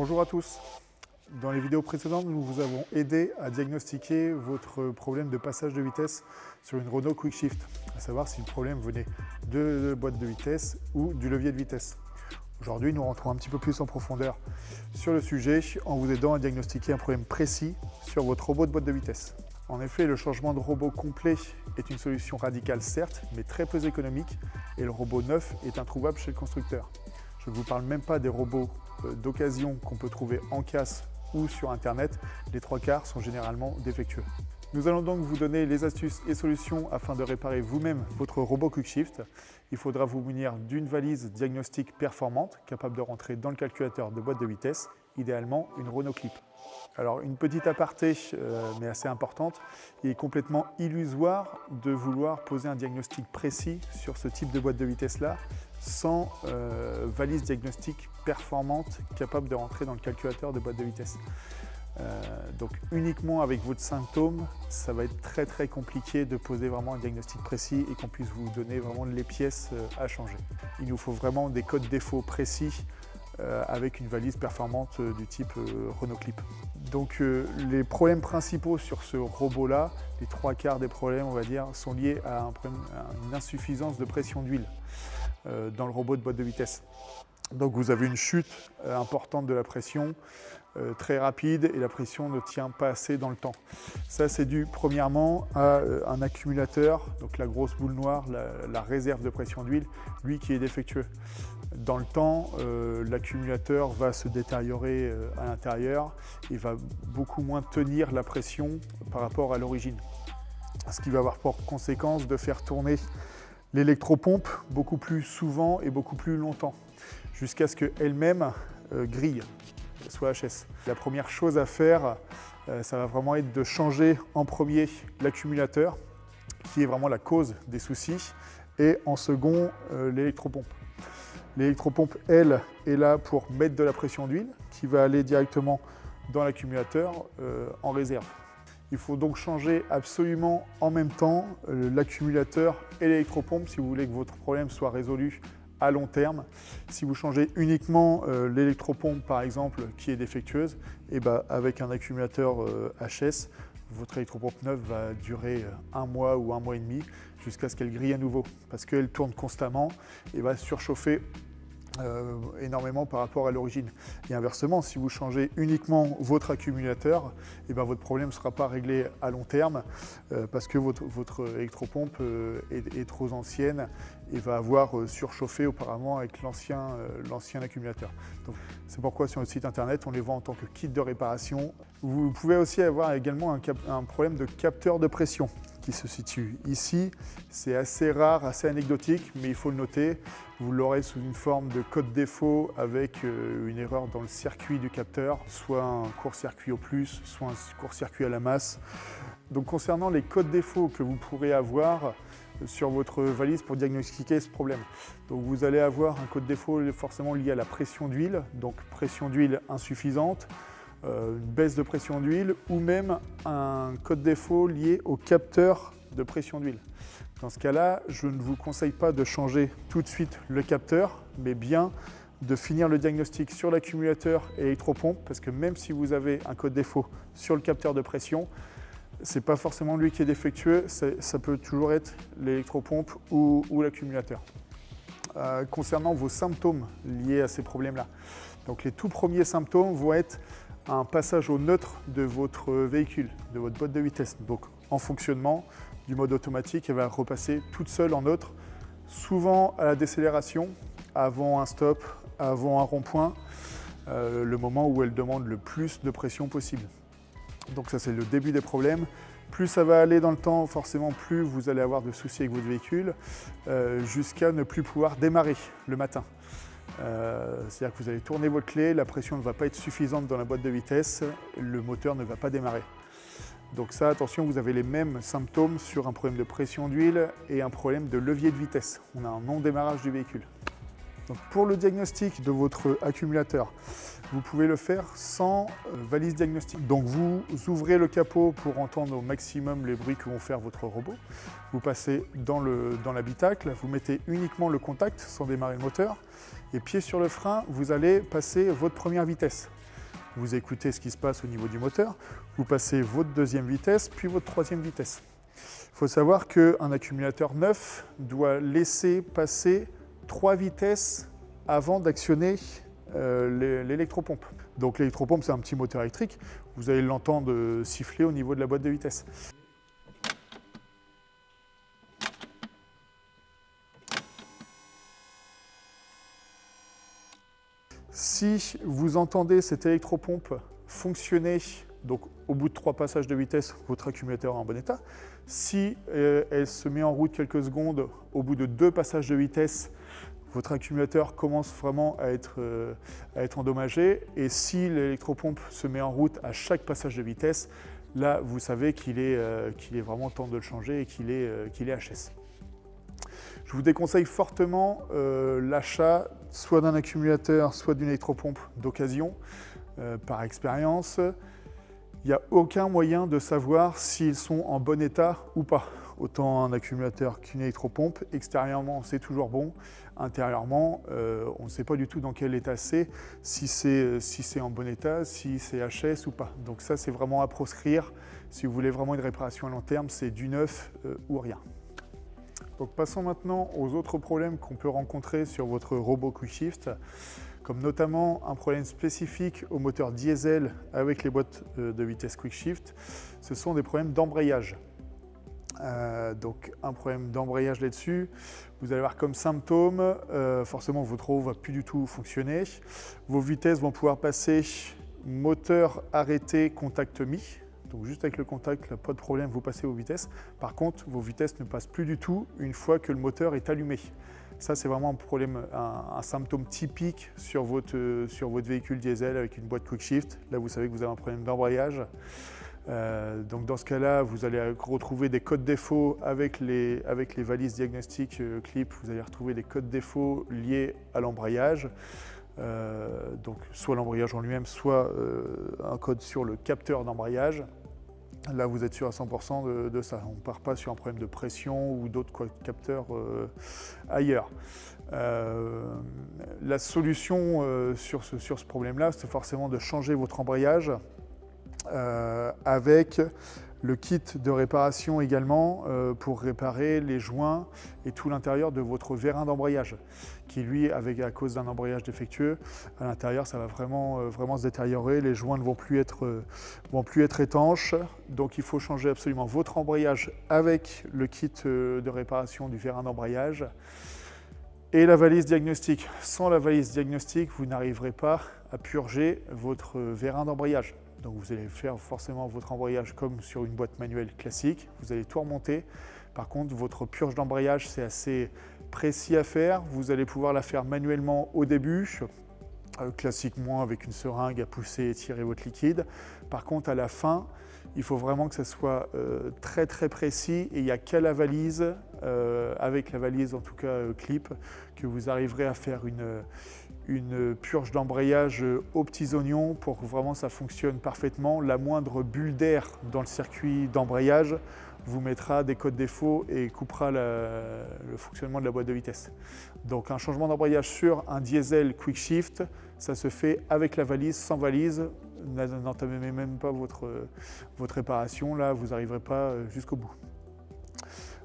Bonjour à tous. Dans les vidéos précédentes, nous vous avons aidé à diagnostiquer votre problème de passage de vitesse sur une Renault Quick Shift, à savoir si le problème venait de la boîte de vitesse ou du levier de vitesse. Aujourd'hui, nous rentrons un petit peu plus en profondeur sur le sujet en vous aidant à diagnostiquer un problème précis sur votre robot de boîte de vitesse. En effet, le changement de robot complet est une solution radicale certes, mais très peu économique et le robot neuf est introuvable chez le constructeur. Je ne vous parle même pas des robots d'occasion qu'on peut trouver en casse ou sur internet, les trois quarts sont généralement défectueux. Nous allons donc vous donner les astuces et solutions afin de réparer vous-même votre robot QuickShift. Il faudra vous munir d'une valise diagnostique performante capable de rentrer dans le calculateur de boîte de vitesse, idéalement une Renault Clip. Alors une petite aparté, euh, mais assez importante, il est complètement illusoire de vouloir poser un diagnostic précis sur ce type de boîte de vitesse-là sans euh, valise diagnostique performante capable de rentrer dans le calculateur de boîte de vitesse. Euh, donc uniquement avec votre symptôme, ça va être très très compliqué de poser vraiment un diagnostic précis et qu'on puisse vous donner vraiment les pièces à changer. Il nous faut vraiment des codes défauts précis euh, avec une valise performante euh, du type euh, Renault Clip. Donc les problèmes principaux sur ce robot-là, les trois quarts des problèmes on va dire, sont liés à, une insuffisance de pression d'huile dans le robot de boîte de vitesse. Donc vous avez une chute importante de la pression, très rapide, et la pression ne tient pas assez dans le temps. Ça c'est dû premièrement à un accumulateur, donc la grosse boule noire, la réserve de pression d'huile, lui qui est défectueux. Dans le temps, euh, l'accumulateur va se détériorer euh, à l'intérieur et va beaucoup moins tenir la pression par rapport à l'origine. Ce qui va avoir pour conséquence de faire tourner l'électropompe beaucoup plus souvent et beaucoup plus longtemps, jusqu'à ce qu'elle-même euh, grille, soit HS. La première chose à faire, ça va vraiment être de changer en premier l'accumulateur, qui est vraiment la cause des soucis, et en second, l'électropompe. L'électropompe, elle, est là pour mettre de la pression d'huile qui va aller directement dans l'accumulateur euh, en réserve. Il faut donc changer absolument en même temps euh, l'accumulateur et l'électropompe si vous voulez que votre problème soit résolu à long terme. Si vous changez uniquement euh, l'électropompe par exemple qui est défectueuse, eh ben, avec un accumulateur HS, votre électropompe neuve va durer un mois ou un mois et demi jusqu'à ce qu'elle grille à nouveau parce qu'elle tourne constamment et va surchauffer euh, énormément par rapport à l'origine. Et inversement, si vous changez uniquement votre accumulateur, eh ben votre problème ne sera pas réglé à long terme euh, parce que votre, électropompe euh, est, trop ancienne et va avoir surchauffé auparavant avec l'ancien accumulateur. C'est pourquoi sur notre site internet, on les vend en tant que kit de réparation. Vous pouvez aussi avoir également un problème de capteur de pression se situe ici. C'est assez rare, assez anecdotique, mais il faut le noter. Vous l'aurez sous une forme de code défaut avec euh, une erreur dans le circuit du capteur, soit un court-circuit au plus, soit un court-circuit à la masse. Donc concernant les codes défauts que vous pourrez avoir euh, sur votre valise pour diagnostiquer ce problème. Donc vous allez avoir un code défaut forcément lié à la pression d'huile, donc pression d'huile insuffisante, une baisse de pression d'huile ou même un code défaut lié au capteur de pression d'huile. Dans ce cas-là, je ne vous conseille pas de changer tout de suite le capteur, mais bien de finir le diagnostic sur l'accumulateur et l'électropompe, parce que même si vous avez un code défaut sur le capteur de pression, ce n'est pas forcément lui qui est défectueux, ça peut toujours être l'électropompe ou, l'accumulateur. Euh, concernant vos symptômes liés à ces problèmes-là, donc les tout premiers symptômes vont être un passage au neutre de votre véhicule, de votre boîte de vitesse. Donc en fonctionnement du mode automatique, elle va repasser toute seule en neutre, souvent à la décélération, avant un stop, avant un rond-point, euh, le moment où elle demande le plus de pression possible. Donc ça c'est le début des problèmes. Plus ça va aller dans le temps, forcément plus vous allez avoir de soucis avec votre véhicule, euh, jusqu'à ne plus pouvoir démarrer le matin. Euh, c'est-à-dire que vous allez tourner votre clé, la pression ne va pas être suffisante dans la boîte de vitesse, le moteur ne va pas démarrer. Donc ça, attention, vous avez les mêmes symptômes sur un problème de pression d'huile et un problème de levier de vitesse. On a un non-démarrage du véhicule. Donc pour le diagnostic de votre accumulateur, vous pouvez le faire sans euh, valise diagnostique. Donc vous ouvrez le capot pour entendre au maximum les bruits que vont faire votre robot. Vous passez dans l'habitacle, vous mettez uniquement le contact sans démarrer le moteur Et pied sur le frein, vous allez passer votre première vitesse. Vous écoutez ce qui se passe au niveau du moteur, vous passez votre deuxième vitesse, puis votre troisième vitesse. Il faut savoir qu'un accumulateur neuf doit laisser passer trois vitesses avant d'actionner euh, l'électropompe. Donc l'électropompe, c'est un petit moteur électrique. Vous allez l'entendre siffler au niveau de la boîte de vitesse. Si vous entendez cette électropompe fonctionner, donc au bout de trois passages de vitesse, votre accumulateur est en bon état. Si euh, elle se met en route quelques secondes, au bout de deux passages de vitesse, votre accumulateur commence vraiment à être, euh, endommagé. Et si l'électropompe se met en route à chaque passage de vitesse, là, vous savez qu'il est, euh, vraiment temps de le changer et qu'il est, qu'il est HS. Je vous déconseille fortement l'achat soit d'un accumulateur, soit d'une électropompe d'occasion. par expérience, il n'y a aucun moyen de savoir s'ils sont en bon état ou pas autant un accumulateur qu'une électropompe. Extérieurement, c'est toujours bon. Intérieurement, euh, on ne sait pas du tout dans quel état c'est, si c'est en bon état, si c'est HS ou pas. Donc ça, c'est vraiment à proscrire. Si vous voulez vraiment une réparation à long terme, c'est du neuf euh, ou rien. Passons maintenant aux autres problèmes qu'on peut rencontrer sur votre robot QuickShift, comme notamment un problème spécifique au moteur diesel avec les boîtes euh, de vitesse QuickShift. Ce sont des problèmes d'embrayage. Euh, donc un problème d'embrayage là-dessus. Vous allez voir comme symptôme, euh, forcément votre roue va plus du tout fonctionner. Vos vitesses vont pouvoir passer moteur arrêté, contact mis. Donc juste avec le contact, pas de problème, vous passez vos vitesses. Par contre, vos vitesses ne passent plus du tout une fois que le moteur est allumé. Ça, c'est vraiment un problème, un, symptôme typique sur votre, sur véhicule diesel avec une boîte quick shift. Là, vous savez que vous avez un problème d'embrayage. Euh, donc dans ce cas-là, vous allez retrouver des codes défauts avec les, avec les valises diagnostiques euh, clip. Vous allez retrouver des codes défauts liés à l'embrayage. Euh, donc soit l'embrayage en lui-même, soit un code sur le capteur d'embrayage. Là, vous êtes sûr à 100% de, ça. On ne part pas sur un problème de pression ou d'autres capteurs ailleurs. la solution sur ce, sur ce problème-là, c'est forcément de changer votre embrayage euh, avec le kit de réparation également euh, pour réparer les joints et tout l'intérieur de votre vérin d'embrayage qui lui, avec, à cause d'un embrayage défectueux, à l'intérieur ça va vraiment, euh, se détériorer, les joints ne vont plus, être, vont plus être étanches, donc il faut changer absolument votre embrayage avec le kit de réparation du vérin d'embrayage et la valise diagnostique. Sans la valise diagnostique, vous n'arriverez pas à purger votre vérin d'embrayage. Donc vous allez faire forcément votre embrayage comme sur une boîte manuelle classique. Vous allez tout remonter. Par contre, votre purge d'embrayage, c'est assez précis à faire. Vous allez pouvoir la faire manuellement au début, euh, classiquement avec une seringue à pousser et tirer votre liquide. Par contre, à la fin, il faut vraiment que ça soit euh, très très précis et il n'y a qu'à la valise, euh, avec la valise en tout cas clip, que vous arriverez à faire une, une purge d'embrayage aux petits oignons pour que vraiment ça fonctionne parfaitement. La moindre bulle d'air dans le circuit d'embrayage vous mettra des codes défauts et coupera le fonctionnement de la boîte de vitesse. Donc un changement d'embrayage sur un diesel quick shift, ça se fait avec la valise, sans valise. N'entamez même pas votre, votre réparation, là vous n'arriverez pas jusqu'au bout.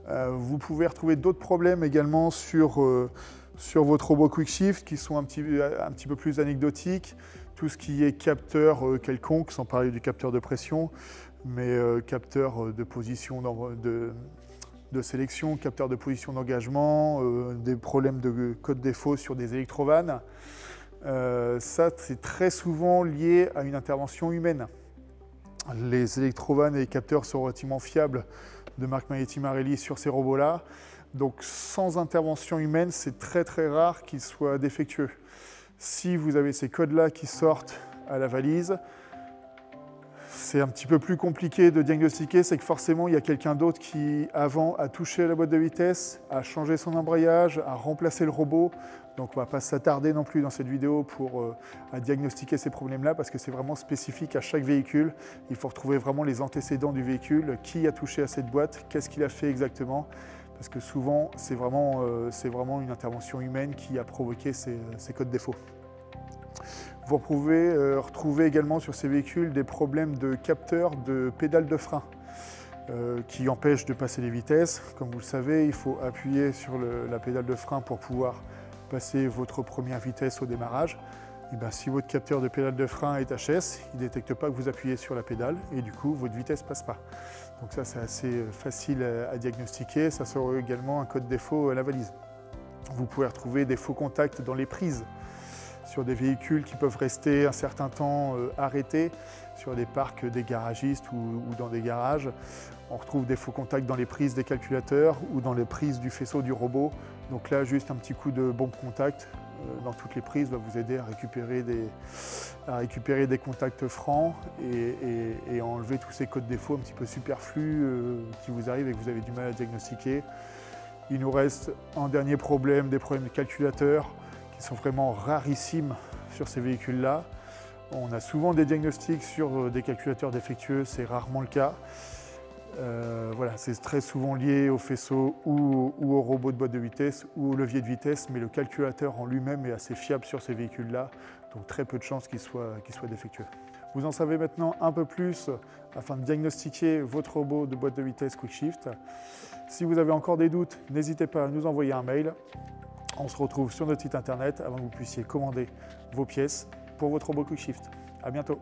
Euh, vous pouvez retrouver d'autres problèmes également sur euh, sur votre robot QuickShift qui sont un petit, peu plus anecdotiques. Tout ce qui est capteur euh, quelconque, sans parler du capteur de pression, mais euh, capteur euh, de position de, sélection, capteur de position d'engagement, des problèmes de code défaut sur des électrovannes. ça, c'est très souvent lié à une intervention humaine. Les électrovannes et les capteurs sont relativement fiables de marque Magneti Marelli sur ces robots-là. Donc sans intervention humaine, c'est très très rare qu'ils soient défectueux. Si vous avez ces codes-là qui sortent à la valise, c'est un petit peu plus compliqué de diagnostiquer, c'est que forcément il y a quelqu'un d'autre qui avant a touché la boîte de vitesse, a changé son embrayage, a remplacé le robot. Donc on ne va pas s'attarder non plus dans cette vidéo pour euh, diagnostiquer ces problèmes-là parce que c'est vraiment spécifique à chaque véhicule. Il faut retrouver vraiment les antécédents du véhicule, qui a touché à cette boîte, qu'est-ce qu'il a fait exactement? Parce que souvent c'est vraiment, euh, vraiment, une intervention humaine qui a provoqué ces, codes défauts. Vous pouvez euh, retrouver également sur ces véhicules des problèmes de capteurs de pédales de frein euh, qui empêchent de passer les vitesses. Comme vous le savez, il faut appuyer sur la pédale de frein pour pouvoir passer votre première vitesse au démarrage. Et bien, si votre capteur de pédale de frein est HS, il ne détecte pas que vous appuyez sur la pédale et du coup votre vitesse ne passe pas. Donc ça c'est assez facile à diagnostiquer, ça sera également un code défaut à la valise. Vous pouvez retrouver des faux contacts dans les prises sur des véhicules qui peuvent rester un certain temps euh, arrêtés sur des parcs des garagistes ou, dans des garages. On retrouve des faux contacts dans les prises des calculateurs ou dans les prises du faisceau du robot. Donc là, juste un petit coup de bombe contact euh, dans toutes les prises va vous aider à récupérer des, à contacts francs et, enlever tous ces codes défauts un petit peu superflus euh, qui vous arrivent et que vous avez du mal à diagnostiquer. Il nous reste un dernier problème, des problèmes de calculateurs sont vraiment rarissimes sur ces véhicules-là. On a souvent des diagnostics sur euh, des calculateurs défectueux, c'est rarement le cas. Euh, voilà, c'est très souvent lié au faisceau ou, au robot de boîte de vitesse ou au levier de vitesse, mais le calculateur en lui-même est assez fiable sur ces véhicules-là, donc très peu de chances qu'il soit, soit défectueux. Vous en savez maintenant un peu plus afin de diagnostiquer votre robot de boîte de vitesse QuickShift. Si vous avez encore des doutes, n'hésitez pas à nous envoyer un mail. On se retrouve sur notre site internet avant que vous puissiez commander vos pièces pour votre robot QuickShift. À bientôt